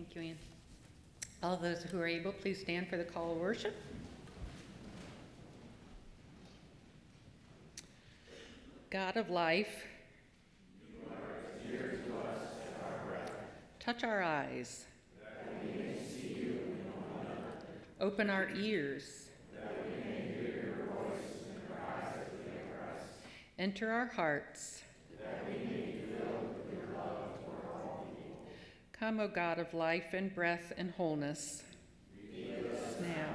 Thank you, Ann. All those who are able, please stand for the call of worship. God of life, touch our eyes, open our ears, enter our hearts. Come, O God of life and breath and wholeness. Now,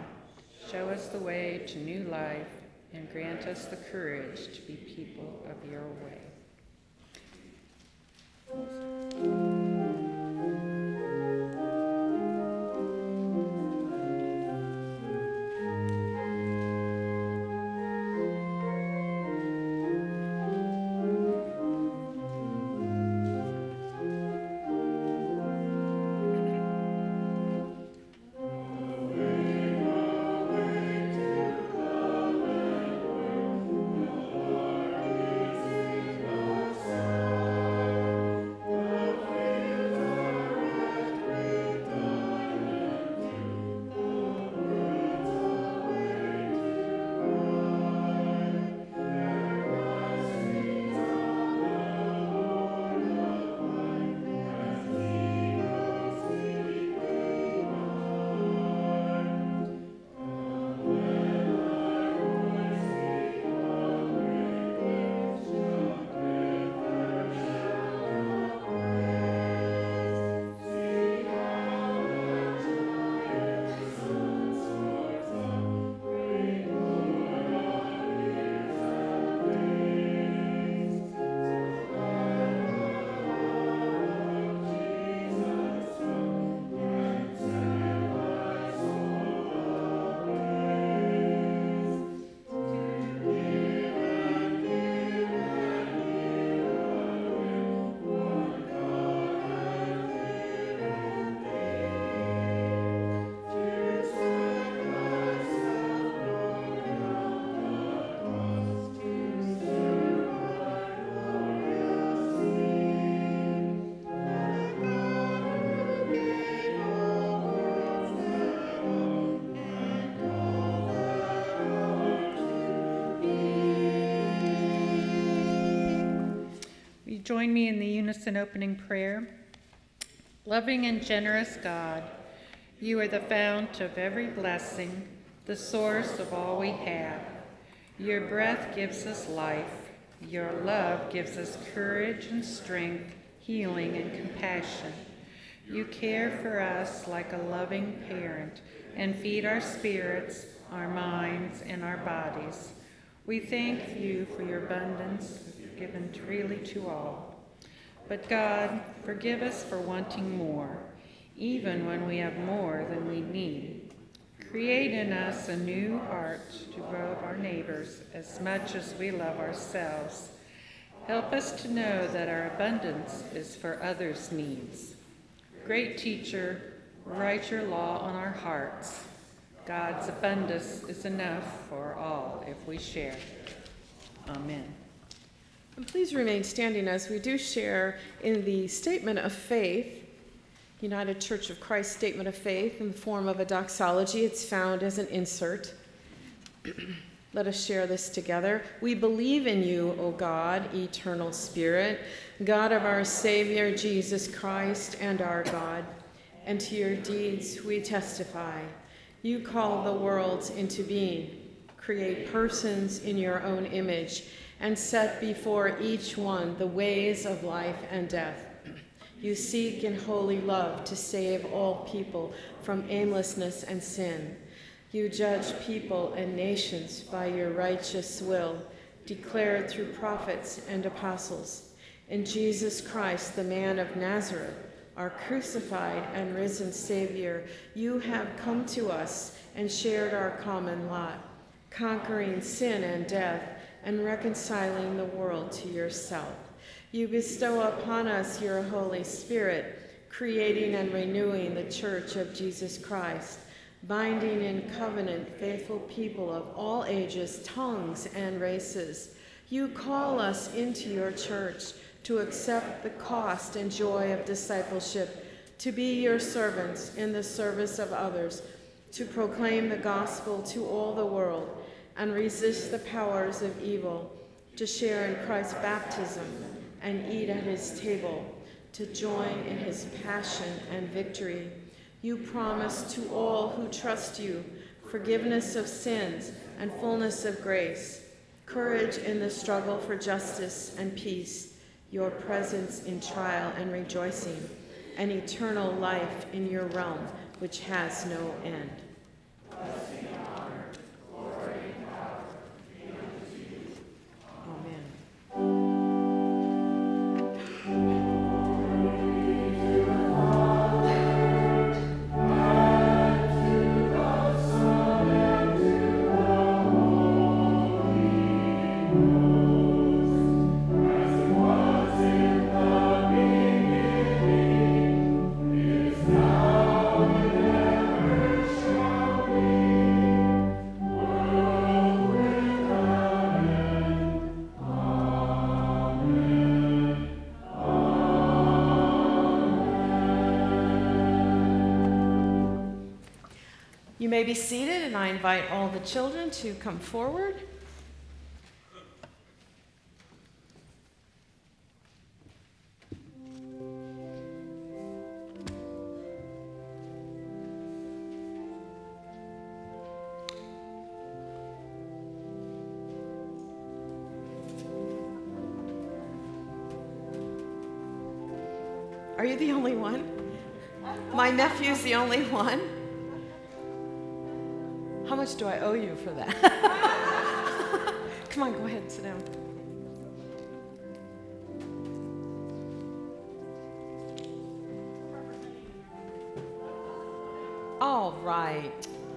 show us the way to new life and grant us the courage to be people of your way. Join me in the unison opening prayer? Loving and generous God, you are the fount of every blessing, the source of all we have. Your breath gives us life. Your love gives us courage and strength, healing and compassion. You care for us like a loving parent and feed our spirits, our minds, and our bodies. We thank you for your abundance given freely to all. But God, forgive us for wanting more, even when we have more than we need. Create in us a new heart to love our neighbors as much as we love ourselves. Help us to know that our abundance is for others' needs. Great teacher, write your law on our hearts. God's abundance is enough for all if we share. Amen. And please remain standing as we do share in the statement of faith, United Church of Christ Statement of Faith, in the form of a doxology. It's found as an insert. Let us share this together. We believe in you, O God, eternal Spirit, God of our Savior Jesus Christ and our God, and to your deeds we testify. You call the worlds into being, create persons in your own image and set before each one the ways of life and death. You seek in holy love to save all people from aimlessness and sin. You judge people and nations by your righteous will, declared through prophets and apostles. In Jesus Christ, the man of Nazareth, our crucified and risen Savior, you have come to us and shared our common lot, conquering sin and death and reconciling the world to yourself. You bestow upon us your Holy Spirit, creating and renewing the church of Jesus Christ, binding in covenant faithful people of all ages, tongues, and races. You call us into your church to accept the cost and joy of discipleship, to be your servants in the service of others, to proclaim the gospel to all the world, and resist the powers of evil, to share in Christ's baptism and eat at his table, to join in his passion and victory. You promise to all who trust you forgiveness of sins and fullness of grace, courage in the struggle for justice and peace, your presence in trial and rejoicing, and eternal life in your realm, which has no end. May be seated, and I invite all the children to come forward. Are you the only one? My nephew's the only one. Much do I owe you for that? Come on, go ahead sit down. All right.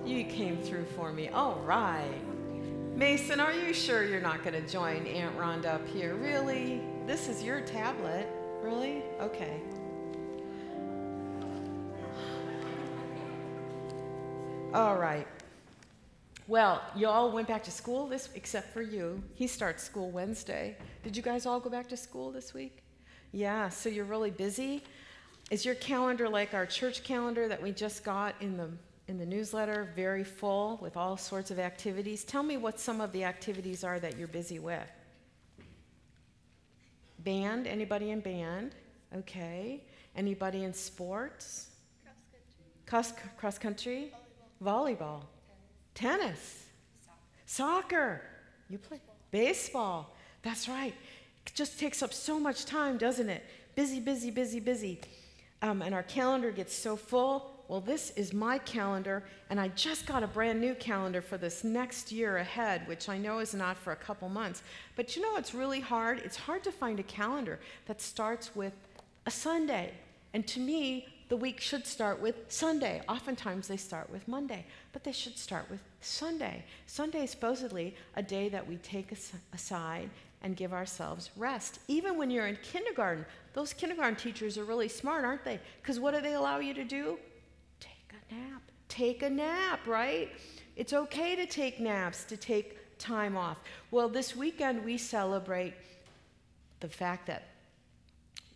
You came through for me. All right. Mason, are you sure you're not going to join Aunt Rhonda up here? Really? This is your tablet. Really? Okay. All right. Well, you all went back to school this, except for you. He starts school Wednesday. Did you guys all go back to school this week? Yeah, so you're really busy. Is your calendar like our church calendar that we just got in the in the newsletter, very full with all sorts of activities? Tell me what some of the activities are that you're busy with. Band, anybody in band? Okay. Anybody in sports? Cross country. Cross, cross country? Volleyball. Volleyball. Tennis. Soccer. You play baseball. That's right. It just takes up so much time, doesn't it? Busy, busy, busy, busy. Um, and our calendar gets so full. Well, this is my calendar, and I just got a brand new calendar for this next year ahead, which I know is not for a couple months. But you know what's really hard? It's hard to find a calendar that starts with a Sunday. And to me, the week should start with Sunday. Oftentimes they start with Monday, but they should start with Sunday. Sunday is supposedly a day that we take aside and give ourselves rest. Even when you're in kindergarten, those kindergarten teachers are really smart, aren't they? Because what do they allow you to do? Take a nap. Take a nap, right? It's okay to take naps, to take time off. Well, this weekend we celebrate the fact that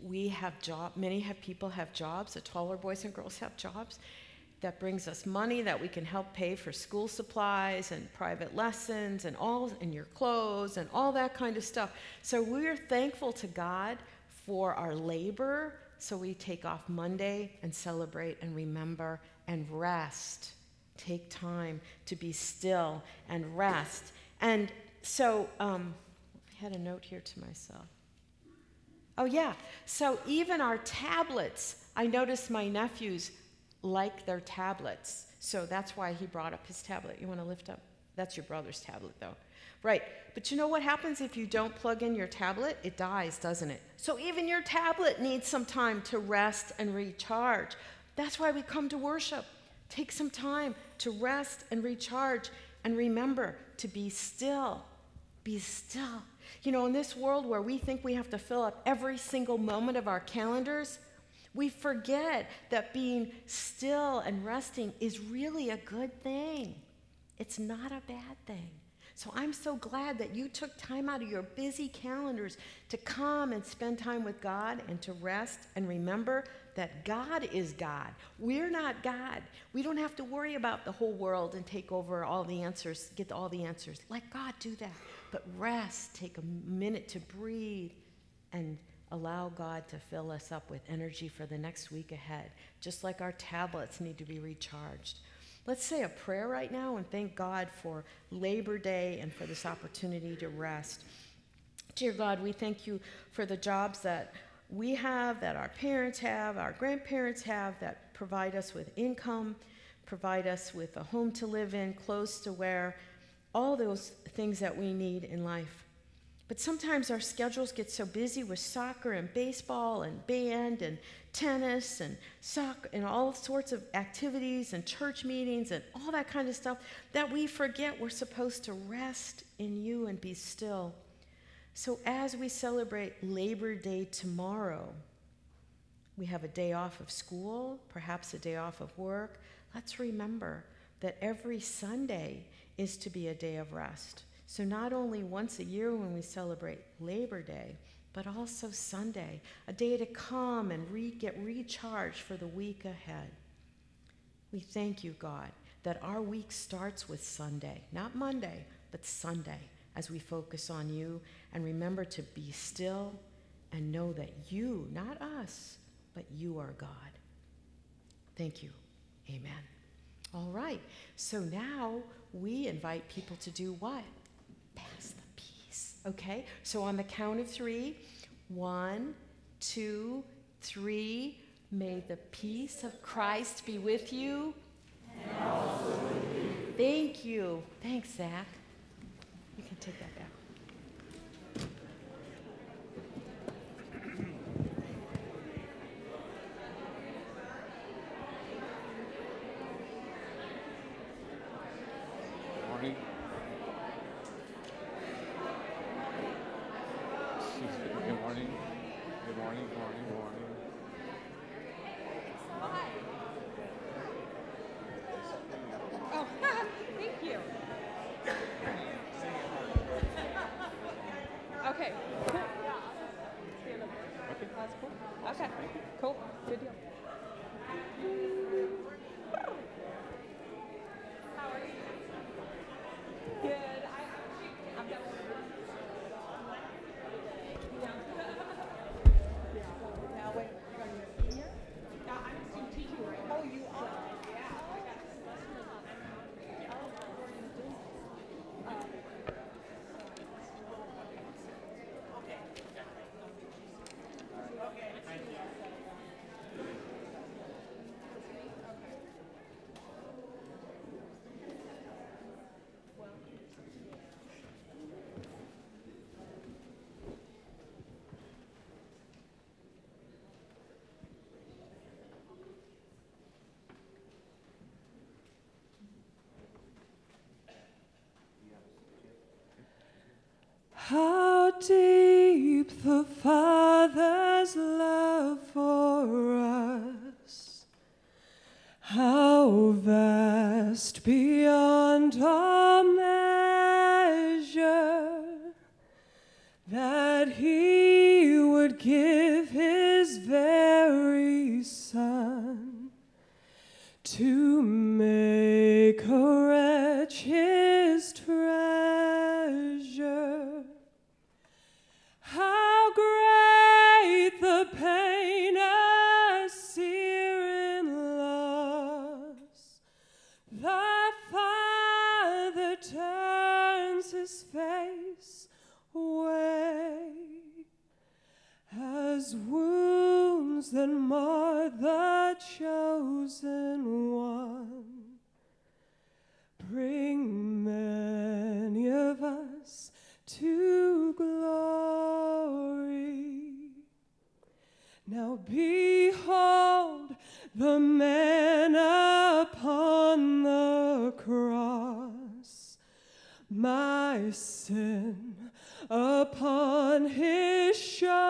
we have job many have people have jobs the taller boys and girls have jobs that brings us money that we can help pay for school supplies and private lessons and all and your clothes and all that kind of stuff. So we're thankful to god for our labor so we take off monday and celebrate and remember and rest. Take time to be still and rest. And so um, i had a note here to myself Oh, yeah. So even our tablets, I noticed my nephews like their tablets. So that's why he brought up his tablet. You want to lift up? That's your brother's tablet, though. Right. But you know what happens if you don't plug in your tablet? It dies, doesn't it? So even your tablet needs some time to rest and recharge. That's why we come to worship. Take some time to rest and recharge and remember to be still. Be still you know, in this world where we think we have to fill up every single moment of our calendars, we forget that being still and resting is really a good thing. It's not a bad thing. So I'm so glad that you took time out of your busy calendars to come and spend time with God and to rest and remember that God is God. We're not God. We don't have to worry about the whole world and take over all the answers, get all the answers. Let God do that. But rest, take a minute to breathe, and allow God to fill us up with energy for the next week ahead, just like our tablets need to be recharged. Let's say a prayer right now and thank God for Labor Day and for this opportunity to rest. Dear God, we thank you for the jobs that we have, that our parents have, our grandparents have, that provide us with income, provide us with a home to live in, clothes to wear, all those things that we need in life. But sometimes our schedules get so busy with soccer and baseball and band and tennis and soccer and all sorts of activities and church meetings and all that kind of stuff that we forget we're supposed to rest in you and be still. So as we celebrate Labor Day tomorrow, we have a day off of school, perhaps a day off of work. Let's remember that every Sunday is to be a day of rest. So, not only once a year when we celebrate Labor Day, but also Sunday, a day to come and re- get recharged for the week ahead. We thank you, God, that our week starts with Sunday, not Monday, but Sunday, as we focus on you and remember to be still and know that you, not us, but you are God. Thank you. Amen. All right. So now we invite people to do what? Pass the peace. Okay? So on the count of three one, two, three. May the peace of Christ be with you. Thank you. Thanks, Zach. You can take that back. Morning. Good morning. Good morning. Good morning. Good morning. Oh, thank you. Okay, cool. Okay. That's cool. Okay, cool. Good deal. How are you? Good. I actually, I've got one. Now, wait, you're going to senior? Yeah, I'm still teaching right now. Oh, you are? Yeah. I got How deep the Father's love for us, how vast beyond all measure, that He would give His very Son to make a wounds that the chosen one bring many of us to glory. Now behold the man upon the cross, my sin upon his shoulders.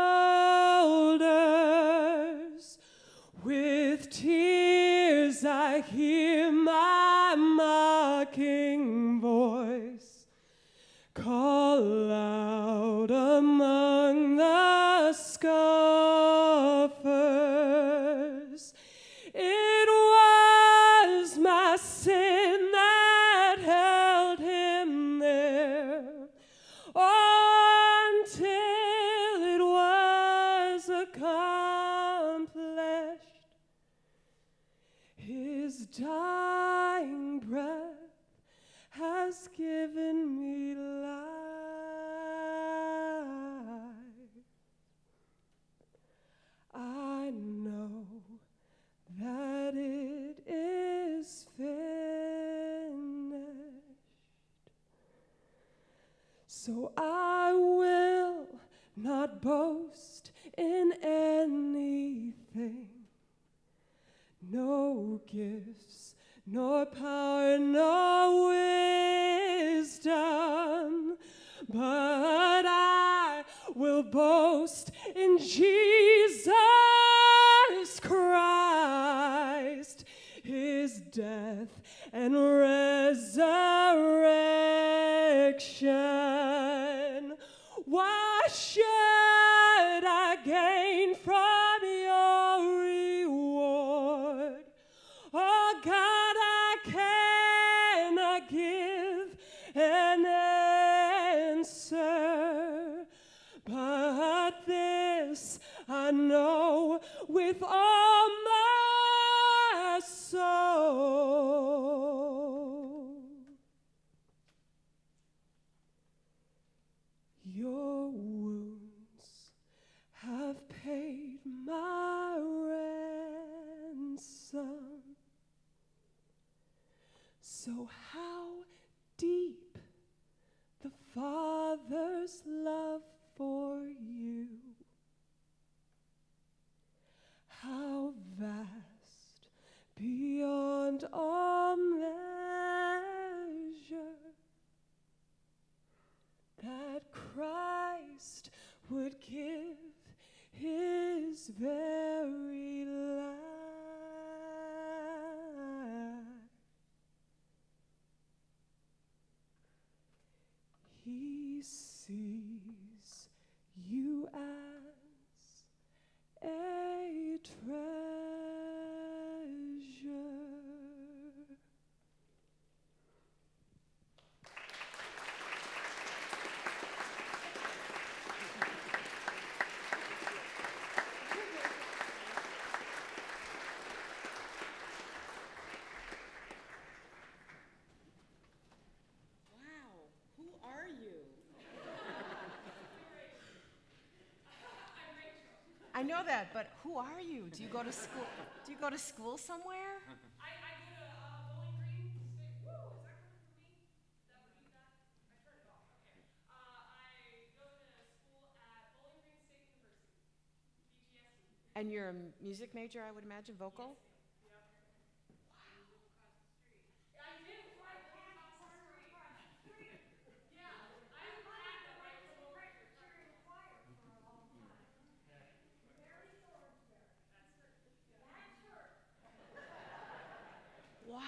With tears I hear my mocking voice call out among the his dying breath has given me life. Nor power, I know that, but who are you? Do you go to school? Do you go to school somewhere? I, I go to uh, Bowling Green State. Woo, is that coming me? That would be that? I turned it off. Okay. Uh, I go to school at Bowling Green State University, BGSU. And you're a music major, I would imagine, vocal? I did fly across the street. Yeah, I had the right to vote right here. Wow.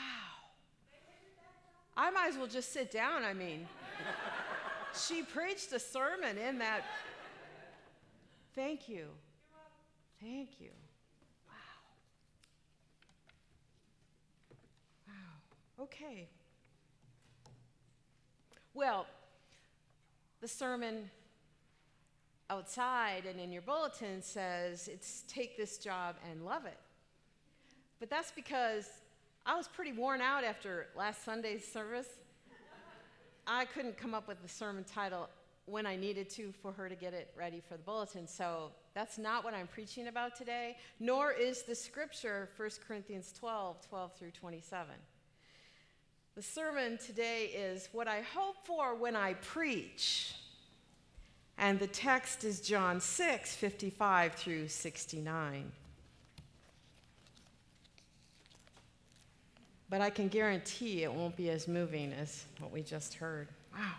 I might as well just sit down. I mean, she preached a sermon in that. Thank you. Thank you. Wow. Wow. Okay. Well, the sermon outside and in your bulletin says it's take this job and love it. But that's because I was pretty worn out after last Sunday's service. I couldn't come up with the sermon title when I needed to for her to get it ready for the bulletin. So that's not what I'm preaching about today, nor is the scripture 1 Corinthians 12 12 through 27. The sermon today is what I hope for when I preach. And the text is John 6 55 through 69. But I can guarantee it won't be as moving as what we just heard. Wow.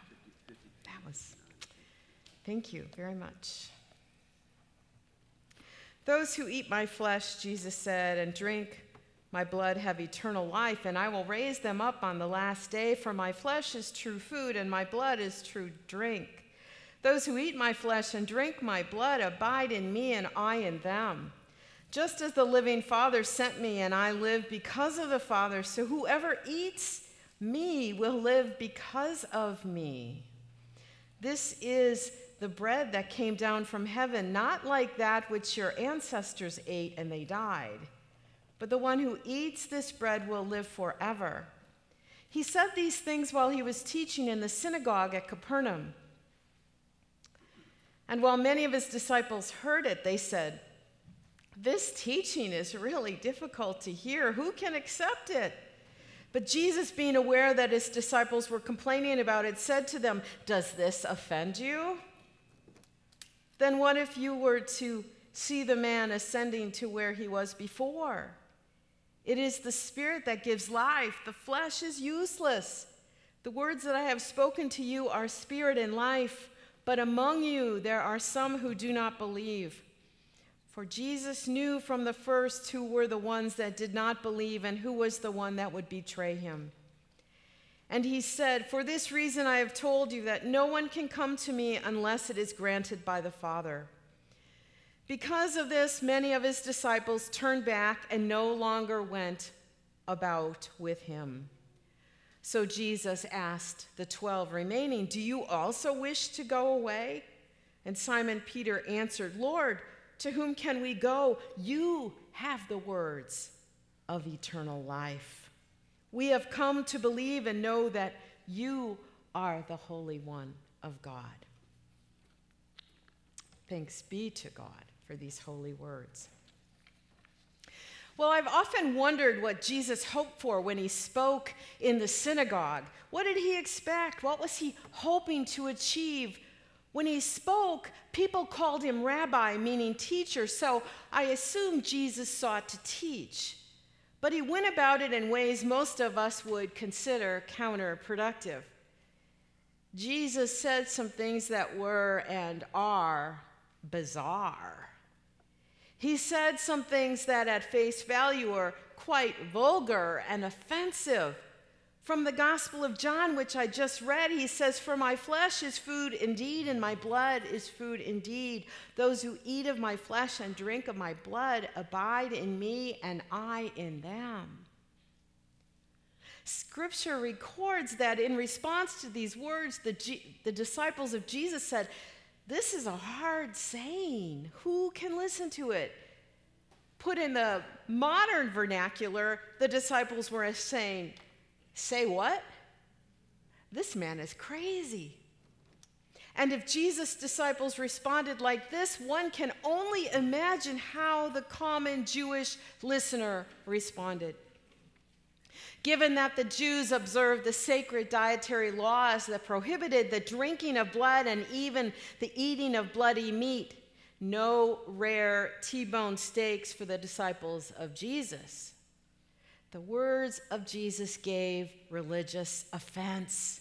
That was, thank you very much. Those who eat my flesh, Jesus said, and drink my blood have eternal life, and I will raise them up on the last day, for my flesh is true food, and my blood is true drink. Those who eat my flesh and drink my blood abide in me, and I in them. Just as the living Father sent me, and I live because of the Father, so whoever eats me will live because of me. This is the bread that came down from heaven, not like that which your ancestors ate and they died. but the one who eats this bread will live forever. He said these things while he was teaching in the synagogue at Capernaum. And while many of his disciples heard it, they said, This teaching is really difficult to hear. Who can accept it? But Jesus, being aware that his disciples were complaining about it, said to them, Does this offend you? Then what if you were to see the man ascending to where he was before? It is the spirit that gives life, the flesh is useless. The words that I have spoken to you are spirit and life, but among you there are some who do not believe. For Jesus knew from the first who were the ones that did not believe and who was the one that would betray him. And he said, For this reason I have told you that no one can come to me unless it is granted by the Father. Because of this, many of his disciples turned back and no longer went about with him. So Jesus asked the twelve remaining, Do you also wish to go away? And Simon Peter answered, Lord, to whom can we go? You have the words of eternal life. We have come to believe and know that you are the Holy One of God. Thanks be to God for these holy words. Well, I've often wondered what Jesus hoped for when he spoke in the synagogue. What did he expect? What was he hoping to achieve? When he spoke, people called him rabbi, meaning teacher, so I assume Jesus sought to teach. But he went about it in ways most of us would consider counterproductive. Jesus said some things that were and are bizarre. He said some things that at face value are quite vulgar and offensive. From the Gospel of John, which I just read, he says, For my flesh is food indeed, and my blood is food indeed. Those who eat of my flesh and drink of my blood abide in me, and I in them. Scripture records that in response to these words, the, G- the disciples of Jesus said, This is a hard saying. Who can listen to it? Put in the modern vernacular, the disciples were saying, Say what? This man is crazy. And if Jesus' disciples responded like this, one can only imagine how the common Jewish listener responded. Given that the Jews observed the sacred dietary laws that prohibited the drinking of blood and even the eating of bloody meat, no rare T bone steaks for the disciples of Jesus. The words of Jesus gave religious offense.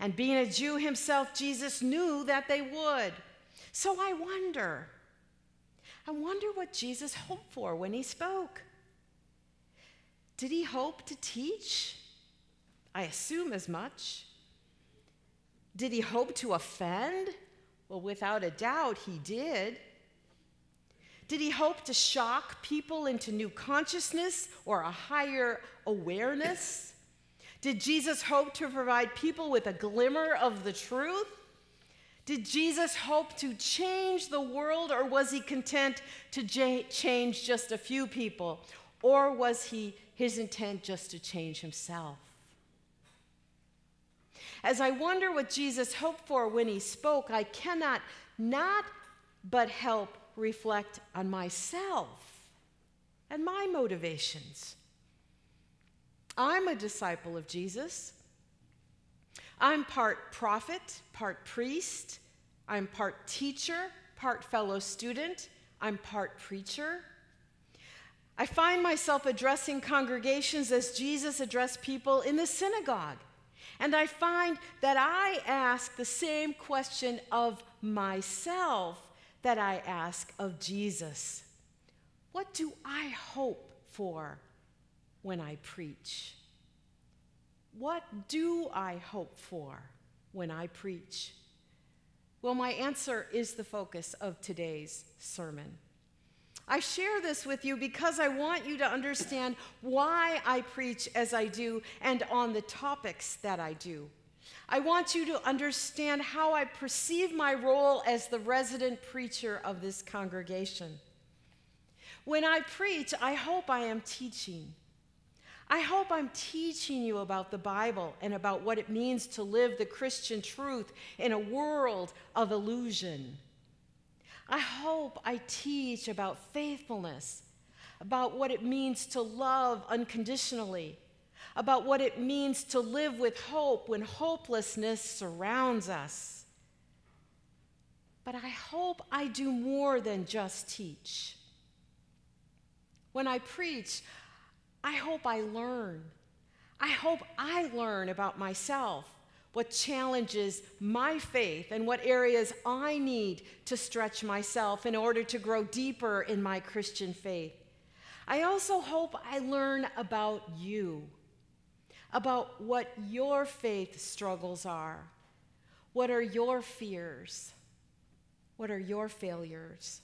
And being a Jew himself, Jesus knew that they would. So I wonder, I wonder what Jesus hoped for when he spoke. Did he hope to teach? I assume as much. Did he hope to offend? Well, without a doubt, he did. Did he hope to shock people into new consciousness or a higher awareness? Did Jesus hope to provide people with a glimmer of the truth? Did Jesus hope to change the world, or was he content to j- change just a few people? Or was he his intent just to change himself? As I wonder what Jesus hoped for when he spoke, I cannot not but help reflect on myself and my motivations. I'm a disciple of Jesus. I'm part prophet, part priest. I'm part teacher, part fellow student. I'm part preacher. I find myself addressing congregations as Jesus addressed people in the synagogue. And I find that I ask the same question of myself that I ask of Jesus What do I hope for when I preach? What do I hope for when I preach? Well, my answer is the focus of today's sermon. I share this with you because I want you to understand why I preach as I do and on the topics that I do. I want you to understand how I perceive my role as the resident preacher of this congregation. When I preach, I hope I am teaching. I hope I'm teaching you about the Bible and about what it means to live the Christian truth in a world of illusion. I hope I teach about faithfulness, about what it means to love unconditionally, about what it means to live with hope when hopelessness surrounds us. But I hope I do more than just teach. When I preach, I hope I learn. I hope I learn about myself, what challenges my faith, and what areas I need to stretch myself in order to grow deeper in my Christian faith. I also hope I learn about you, about what your faith struggles are. What are your fears? What are your failures?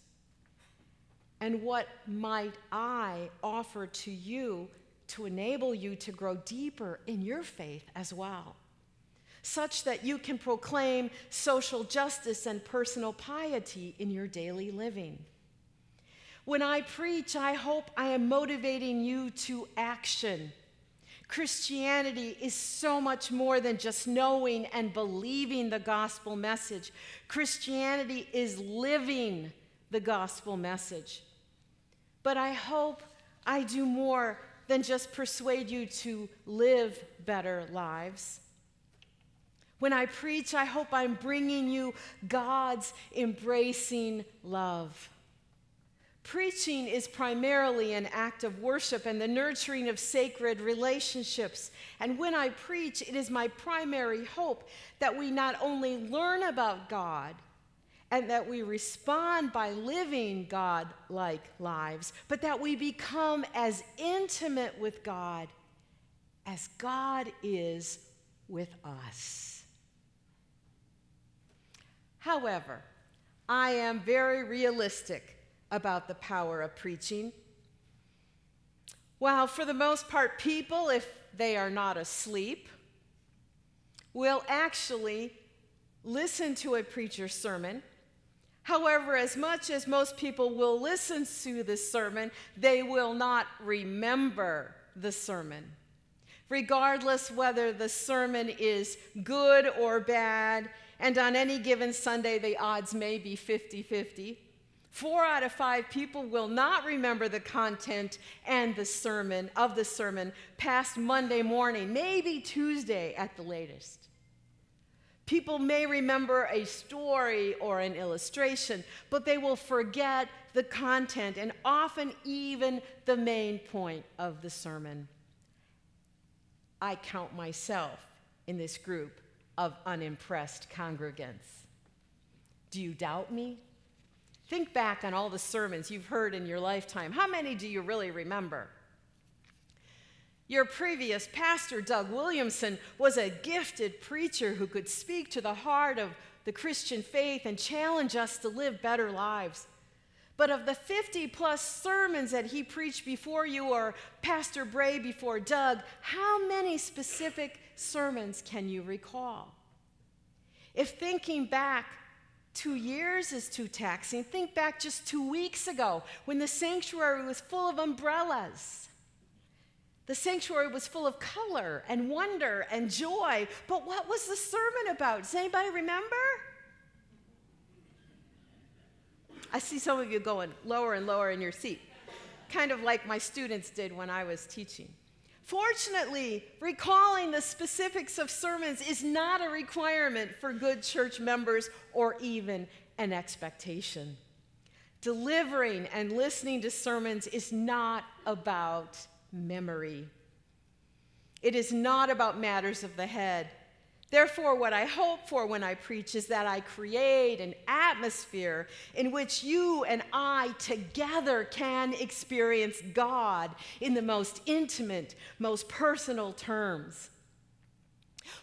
And what might I offer to you to enable you to grow deeper in your faith as well, such that you can proclaim social justice and personal piety in your daily living? When I preach, I hope I am motivating you to action. Christianity is so much more than just knowing and believing the gospel message. Christianity is living the gospel message. But I hope I do more than just persuade you to live better lives. When I preach, I hope I'm bringing you God's embracing love. Preaching is primarily an act of worship and the nurturing of sacred relationships. And when I preach, it is my primary hope that we not only learn about God and that we respond by living God like lives, but that we become as intimate with God as God is with us. However, I am very realistic about the power of preaching. While for the most part, people, if they are not asleep, will actually listen to a preacher's sermon. However, as much as most people will listen to the sermon, they will not remember the sermon. Regardless whether the sermon is good or bad, and on any given Sunday, the odds may be 50 50. Four out of five people will not remember the content and the sermon of the sermon past Monday morning, maybe Tuesday at the latest. People may remember a story or an illustration, but they will forget the content and often even the main point of the sermon. I count myself in this group of unimpressed congregants. Do you doubt me? Think back on all the sermons you've heard in your lifetime. How many do you really remember? Your previous pastor, Doug Williamson, was a gifted preacher who could speak to the heart of the Christian faith and challenge us to live better lives. But of the 50 plus sermons that he preached before you, or Pastor Bray before Doug, how many specific sermons can you recall? If thinking back Two years is too taxing. Think back just two weeks ago when the sanctuary was full of umbrellas. The sanctuary was full of color and wonder and joy. But what was the sermon about? Does anybody remember? I see some of you going lower and lower in your seat, kind of like my students did when I was teaching. Fortunately, recalling the specifics of sermons is not a requirement for good church members or even an expectation. Delivering and listening to sermons is not about memory. It is not about matters of the head. Therefore, what I hope for when I preach is that I create an atmosphere in which you and I together can experience God in the most intimate, most personal terms.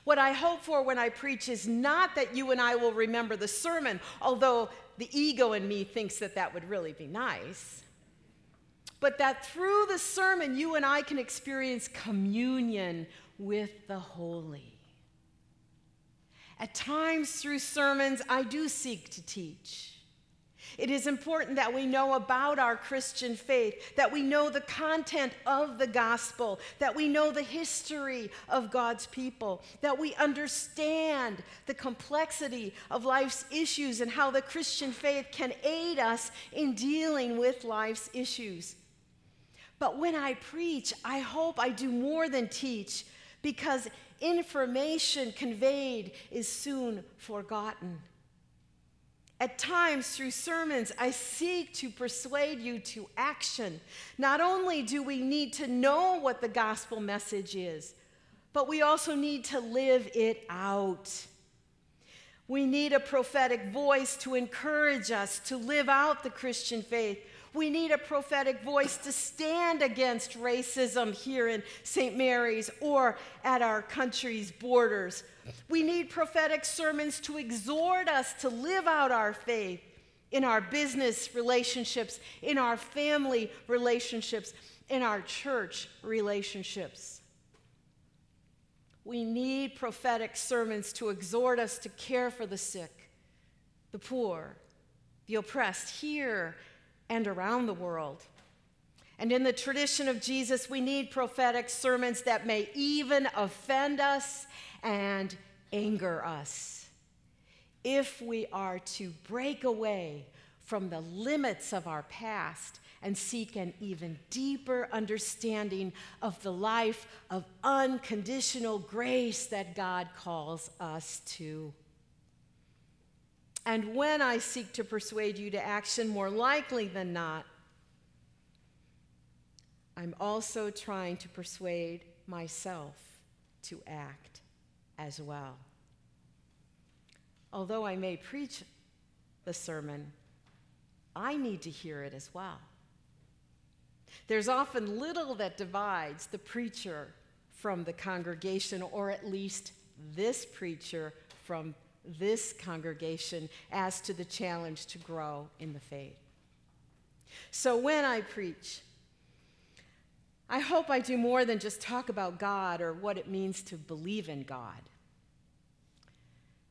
What I hope for when I preach is not that you and I will remember the sermon, although the ego in me thinks that that would really be nice, but that through the sermon, you and I can experience communion with the holy. At times through sermons, I do seek to teach. It is important that we know about our Christian faith, that we know the content of the gospel, that we know the history of God's people, that we understand the complexity of life's issues and how the Christian faith can aid us in dealing with life's issues. But when I preach, I hope I do more than teach because information conveyed is soon forgotten. At times, through sermons, I seek to persuade you to action. Not only do we need to know what the gospel message is, but we also need to live it out. We need a prophetic voice to encourage us to live out the Christian faith. We need a prophetic voice to stand against racism here in St. Mary's or at our country's borders. We need prophetic sermons to exhort us to live out our faith in our business relationships, in our family relationships, in our church relationships. We need prophetic sermons to exhort us to care for the sick, the poor, the oppressed here and around the world. And in the tradition of Jesus, we need prophetic sermons that may even offend us and anger us. If we are to break away from the limits of our past and seek an even deeper understanding of the life of unconditional grace that God calls us to. And when I seek to persuade you to action, more likely than not, I'm also trying to persuade myself to act as well. Although I may preach the sermon, I need to hear it as well. There's often little that divides the preacher from the congregation, or at least this preacher from this congregation as to the challenge to grow in the faith. So when I preach, I hope I do more than just talk about God or what it means to believe in God.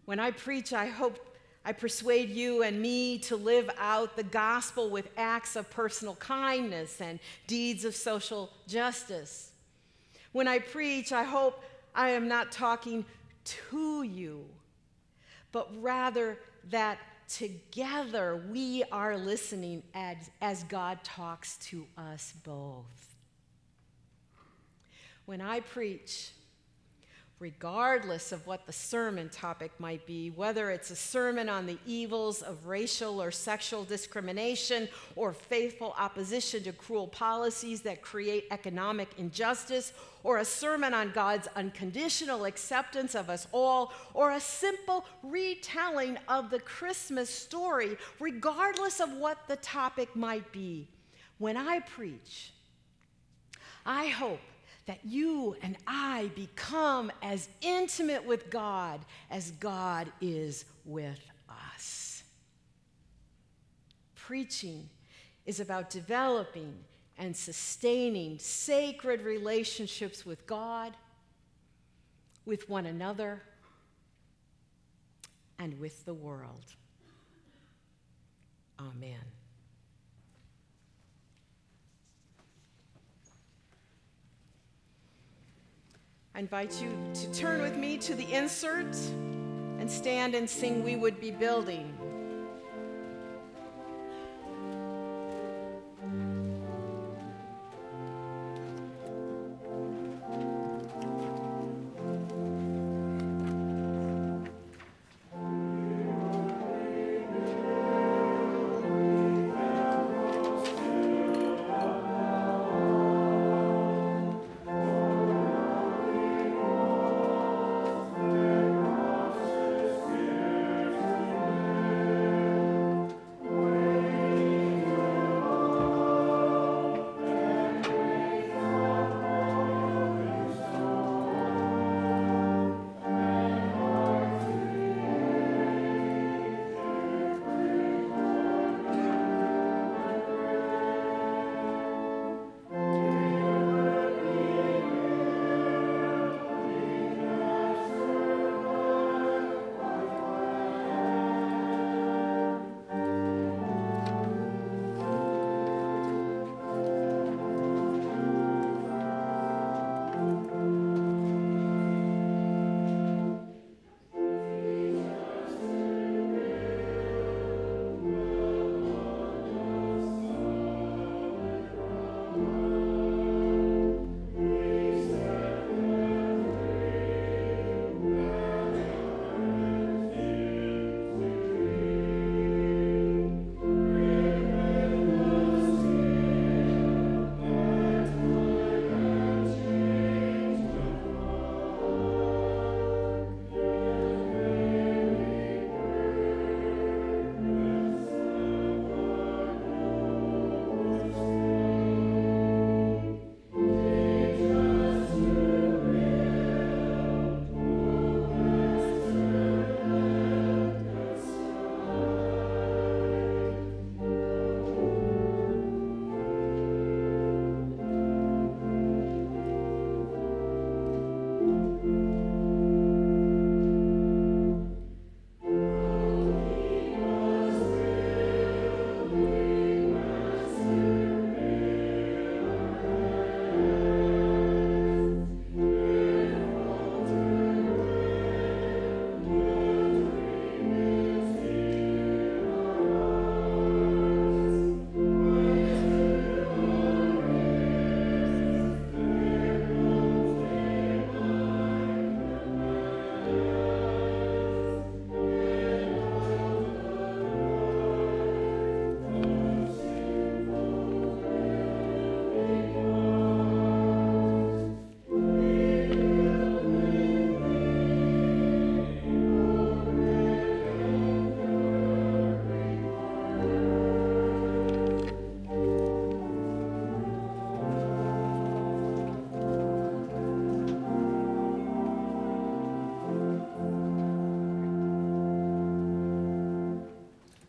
When I preach, I hope I persuade you and me to live out the gospel with acts of personal kindness and deeds of social justice. When I preach, I hope I am not talking to you, but rather that together we are listening as, as God talks to us both. When I preach, regardless of what the sermon topic might be, whether it's a sermon on the evils of racial or sexual discrimination or faithful opposition to cruel policies that create economic injustice, or a sermon on God's unconditional acceptance of us all, or a simple retelling of the Christmas story, regardless of what the topic might be, when I preach, I hope that you and I become as intimate with God as God is with us. Preaching is about developing and sustaining sacred relationships with God, with one another, and with the world. Amen. I invite you to turn with me to the insert and stand and sing We Would Be Building.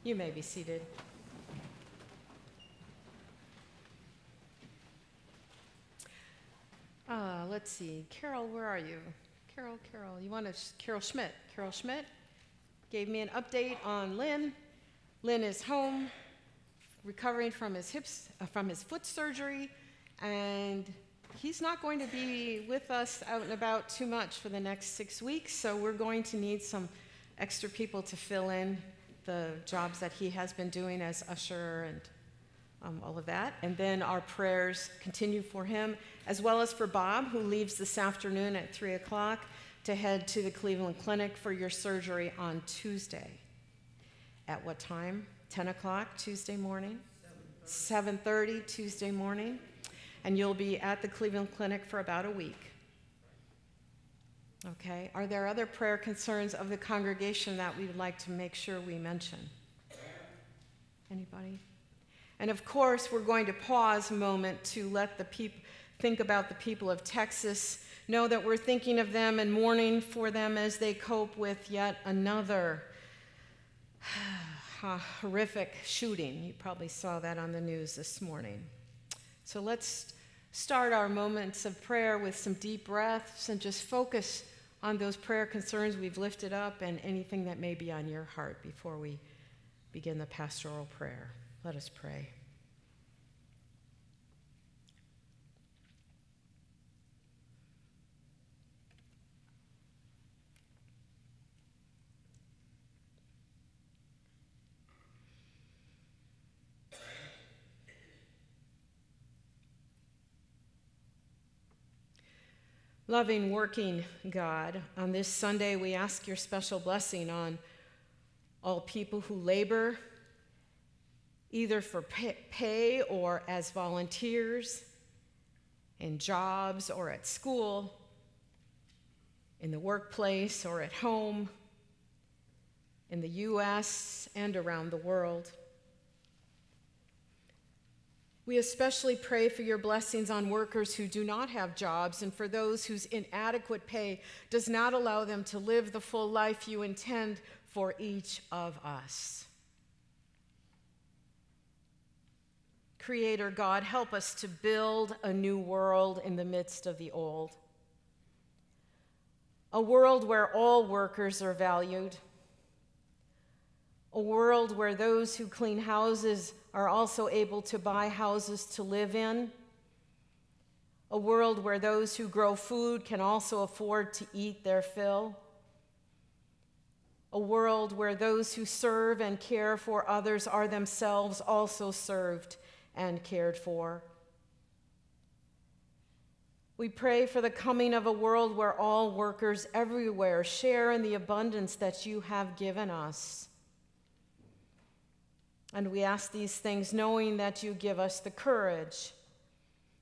You may be seated. Uh, let's see, Carol, where are you? Carol, Carol, you want to, Carol Schmidt. Carol Schmidt gave me an update on Lynn. Lynn is home, recovering from his hips, uh, from his foot surgery, and he's not going to be with us out and about too much for the next six weeks. So we're going to need some extra people to fill in the jobs that he has been doing as usher and um, all of that. And then our prayers continue for him, as well as for Bob, who leaves this afternoon at 3 o'clock to head to the Cleveland Clinic for your surgery on Tuesday. At what time? 10 o'clock Tuesday morning? 7.30 Tuesday morning. And you'll be at the Cleveland Clinic for about a week. Okay, are there other prayer concerns of the congregation that we would like to make sure we mention? Anybody? And of course, we're going to pause a moment to let the people think about the people of Texas, know that we're thinking of them and mourning for them as they cope with yet another horrific shooting. You probably saw that on the news this morning. So let's start our moments of prayer with some deep breaths and just focus on those prayer concerns we've lifted up and anything that may be on your heart before we begin the pastoral prayer. Let us pray. Loving, working God, on this Sunday we ask your special blessing on all people who labor, either for pay or as volunteers, in jobs or at school, in the workplace or at home, in the U.S. and around the world. We especially pray for your blessings on workers who do not have jobs and for those whose inadequate pay does not allow them to live the full life you intend for each of us. Creator God, help us to build a new world in the midst of the old. A world where all workers are valued. A world where those who clean houses are also able to buy houses to live in. A world where those who grow food can also afford to eat their fill. A world where those who serve and care for others are themselves also served and cared for. We pray for the coming of a world where all workers everywhere share in the abundance that you have given us. And we ask these things knowing that you give us the courage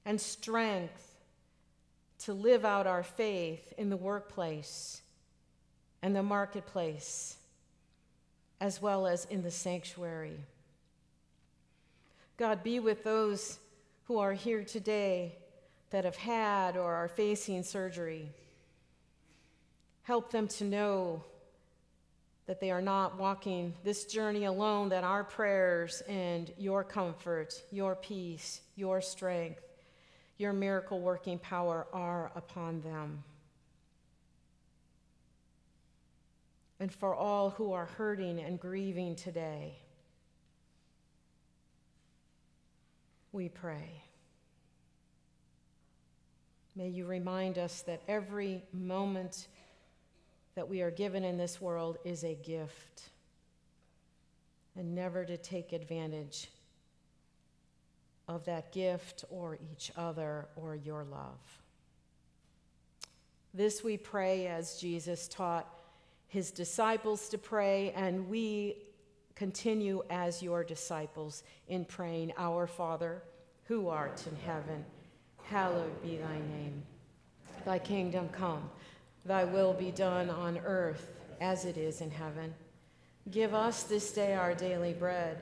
and strength to live out our faith in the workplace and the marketplace, as well as in the sanctuary. God, be with those who are here today that have had or are facing surgery. Help them to know that they are not walking this journey alone, that our prayers and your comfort, your peace, your strength, your miracle working power are upon them. And for all who are hurting and grieving today, we pray. May you remind us that every moment that we are given in this world is a gift, and never to take advantage of that gift or each other or your love. This we pray as Jesus taught his disciples to pray, and we continue as your disciples in praying, Our Father, who art in heaven, hallowed be thy name. Thy kingdom come. Thy will be done on earth as it is in heaven. Give us this day our daily bread,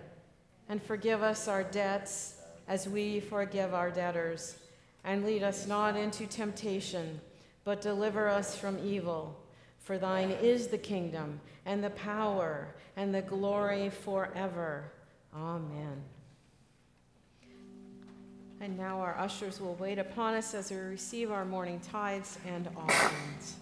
and forgive us our debts as we forgive our debtors. And lead us not into temptation, but deliver us from evil. For thine is the kingdom, and the power, and the glory forever. Amen. And now our ushers will wait upon us as we receive our morning tithes and offerings.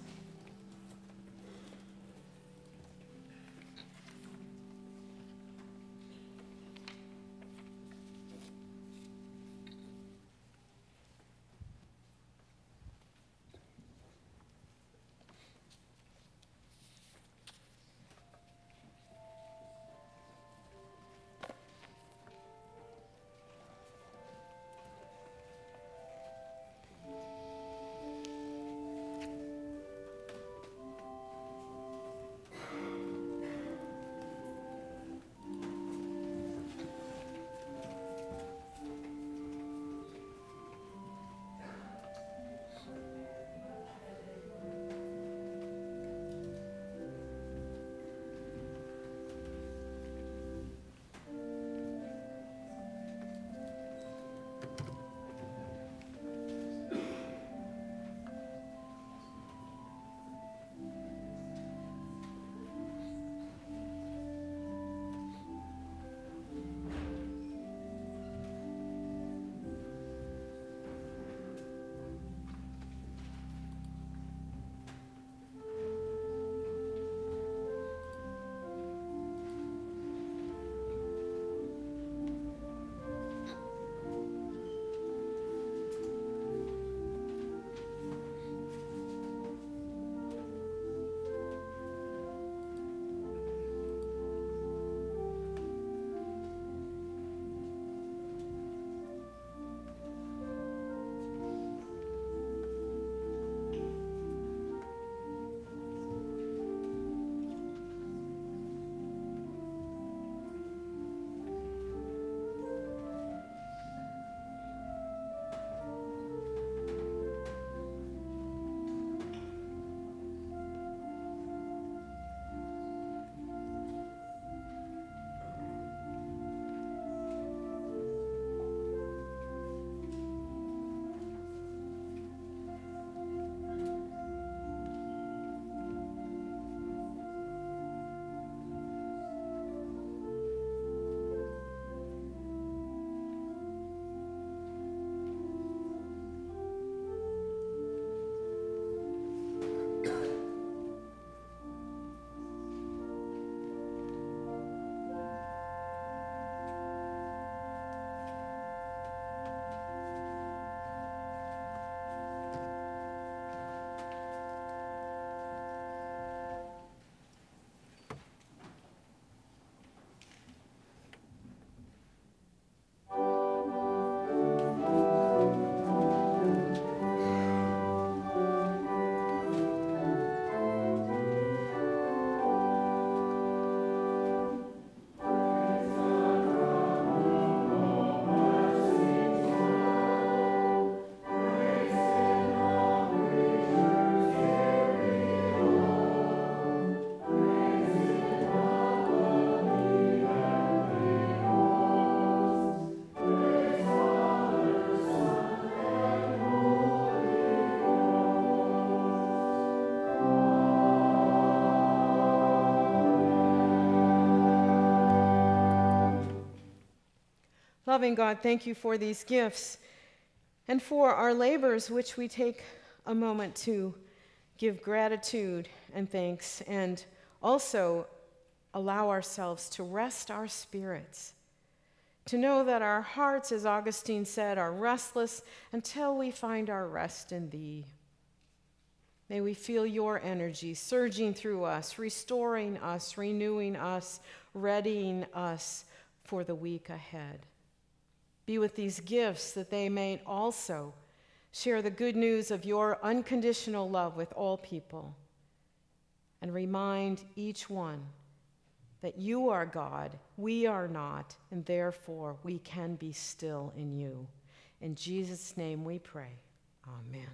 Loving God, thank you for these gifts and for our labors, which we take a moment to give gratitude and thanks, and also allow ourselves to rest our spirits. To know that our hearts, as Augustine said, are restless until we find our rest in Thee. May we feel your energy surging through us, restoring us, renewing us, readying us for the week ahead. Be with these gifts that they may also share the good news of your unconditional love with all people. And remind each one that you are God, we are not, and therefore we can be still in you. In Jesus' name we pray. Amen.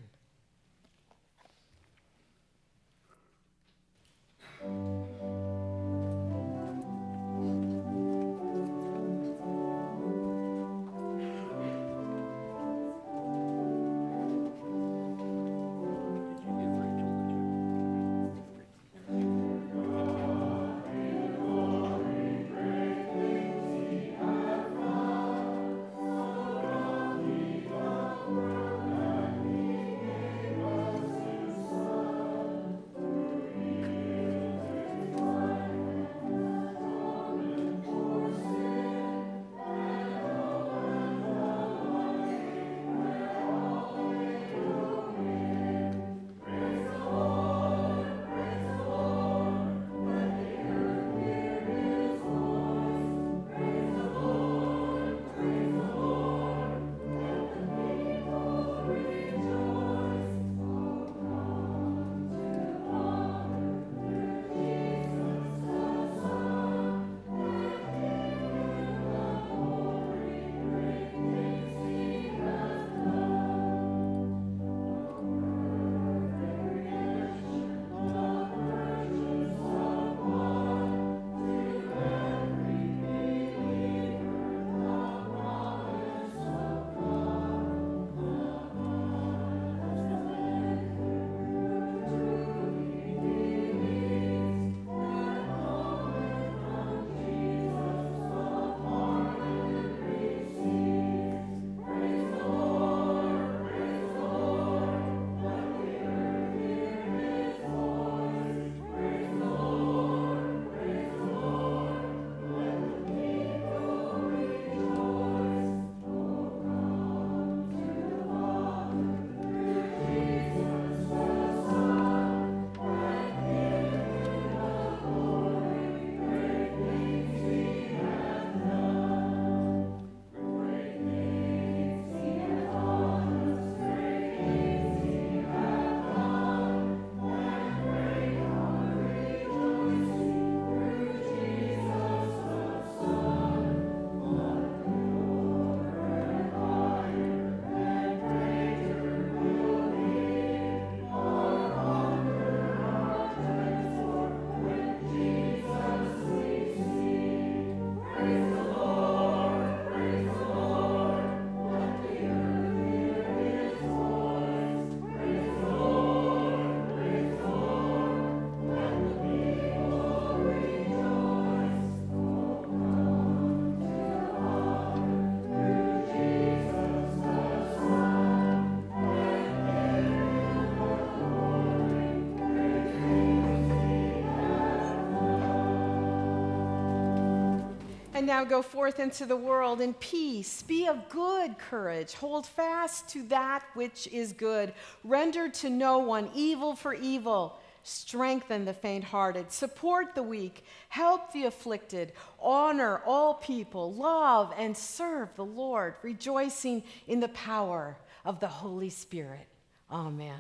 and now go forth into the world in peace. Be of good courage. Hold fast to that which is good. Render to no one evil for evil. Strengthen the faint hearted. Support the weak. Help the afflicted. Honor all people. Love and serve the Lord, rejoicing in the power of the Holy Spirit. Amen.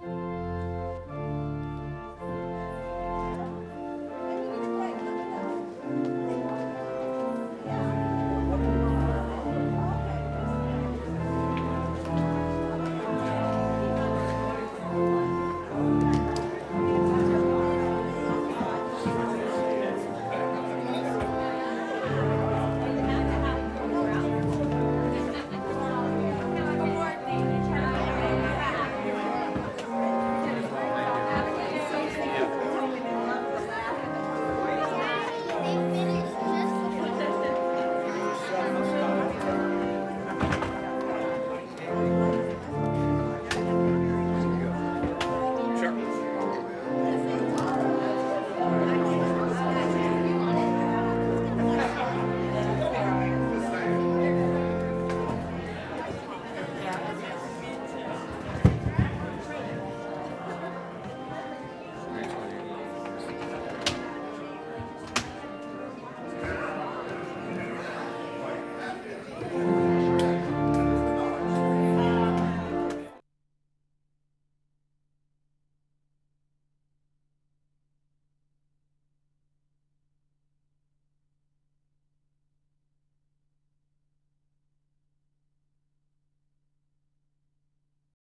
Amen.